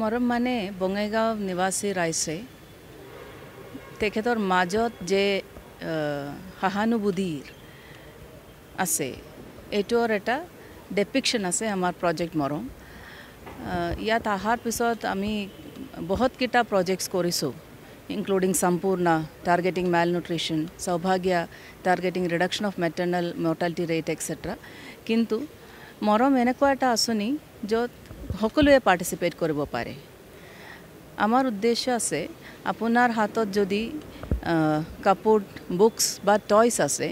মৰম মানে বঙাইগাঁও নিবাসী ৰাইজে তেখেতৰ মাজত যে সহানুভূতিৰ আছে এইটোৰ এটা ডেপিকশ্যন আছে আমাৰ প্ৰজেক্ট মৰম। ইয়াত অহাৰ পিছত আমি বহুতকেইটা প্ৰজেক্টছ কৰিছোঁ। টাৰ্গেটিং মেল নিউট্ৰিশ্যন সৌভাগ্য targeting reduction of maternal mortality rate etcetera কিন্তু মৰম এনেকুৱা এটা আঁচনি য'ত সকলোৱে পাৰ্টিচিপেট কৰিব পাৰে আমাৰ উদ্দেশ্য আছে আপোনাৰ হাতত যদি আহ, কাপোৰ বুকছ বা টয়ছ আছে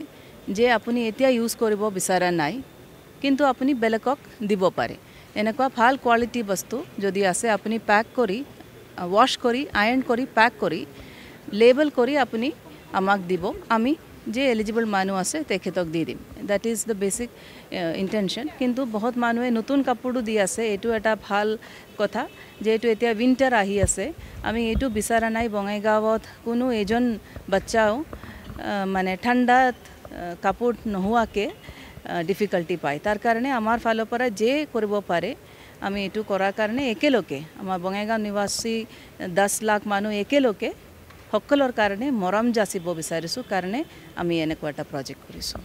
যে আপুনি এতিয়া ইউজ কৰিব বিচৰা নাই কিন্তু আপুনি বেলেগক দিব পাৰে এনেকুৱা ভাল কোৱালিটি বস্তু যদি আছে আপুনি পেক কৰি ৱাশ্ব কৰি আইৰণ কৰি পেক কৰি লেবেল কৰি আপুনি আমাক দিব। আমি যে এলিজিবল মানুহ আছে তেখেতক দি দিম। That is the basic intention কিন্তু বহুত মানুহে নতুন কাপোৰো দি আছে এইটো এটা ভাল কথা যিহেতু এতিয়া উইণ্টাৰ আহি আছে। আমি এইটো বিচৰা নাই বঙাইগাঁৱত কোনো এজন বাচ্চাও মানে ঠাণ্ডাত কাপোৰ নোহোৱাকৈ ডিফিকাল্টি পায়। তাৰ কাৰণে আমাৰ ফালৰ পৰা যে কৰিব পাৰে আমি এইটো কৰাৰ কাৰণে একেলগে আমাৰ বঙাইগাঁও নিবাসী দহ লাখ মানুহ একেলগে সকলৰ কাৰণে মৰম যাচিব বিচাৰিছোঁ কাৰণে আমি এনেকুৱা এটা প্ৰজেক্ট কৰিছোঁ।